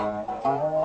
Thank you.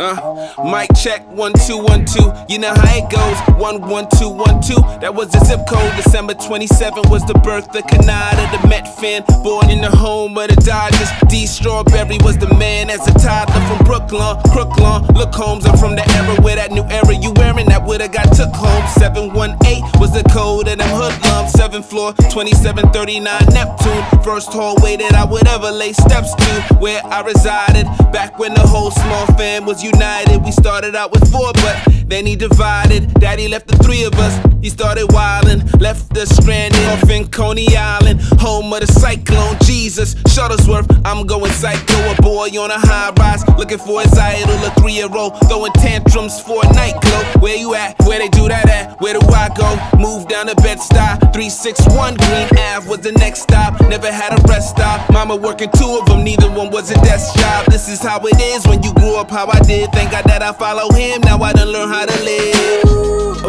Uh, mic check one two one two. You know how it goes. One one two one two. That was the zip code. December 27 was the birth of Konata, the Met fan, born in the home of the Dodgers. D Strawberry was the man as a toddler from Brooklyn, Crooklyn. Look, Holmes, I'm from the era where that new era you wearing that woulda got took home. 718 was the code of them hoodlums. Seventh floor, 2739 Neptune. First hallway that I would ever lay steps to, where I resided back when the whole small fam was united. We started out with four, but then he divided. Daddy left the three of us. He started wildin', left us stranded off in Coney Island, home of the cyclone. Jesus, Shuttlesworth, I'm going psycho. A boy on a high rise, looking for his idol, a three year old, throwing tantrums for a nightclub. Where you at? Where they do that at? Where do I go? Move down to Bed-Stuy, 361 Green Ave was the next stop. Never had a rest stop. Mama working two of them, neither one was a desk job. This is how it is when you grew up how I did. Thank God that I follow him, now I done learn how to live.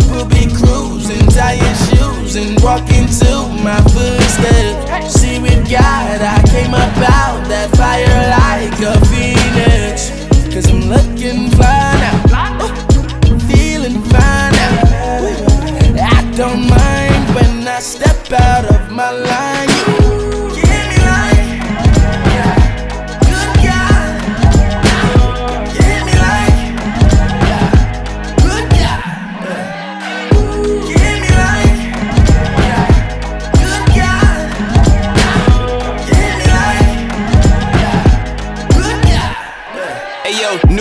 We'll be cruising, tying shoes and walking to my footsteps. See, with God, I came up out that fire like a phoenix. Cause I'm looking fly now, Ooh, feeling fine now. I don't mind when I step out of my line.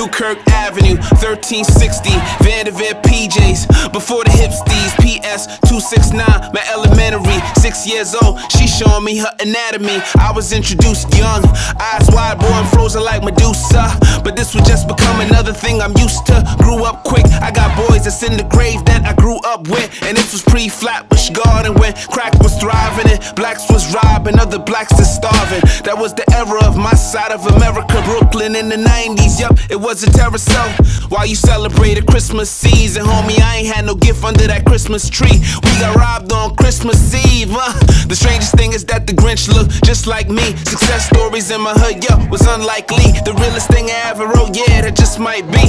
Newkirk Avenue, 1360, Vanderveer PJs. Before the hipsties, PS 269, my elementary, six years old. She showing me her anatomy. I was introduced young, eyes wide, boy, I'm frozen like Medusa. But this would just become another thing I'm used to. Grew up quick, that's in the grave that I grew up with. And this was pre Flatbush Garden when crack was thriving and blacks was robbing, other blacks is starving. That was the era of my side of America, Brooklyn in the 90s. Yup, it was a terror cell. While you celebrated Christmas season, homie, I ain't had no gift under that Christmas tree. We got robbed on Christmas Eve. The strangest thing is that the Grinch looked just like me. Success stories in my hood, yo, was unlikely. The realest thing I ever wrote, yeah, that just might be.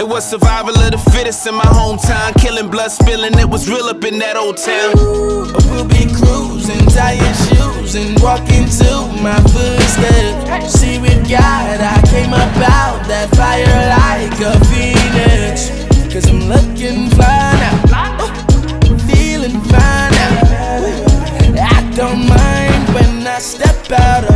It was survival of the fittest in my hometown. Killing blood spilling, it was real up in that old town. We'll be cruising, tying shoes and walking to my footsteps. See, with God, I came up out that fire like a phoenix. Cause I'm looking fly now, Ooh, feeling fine now. I don't mind when I step out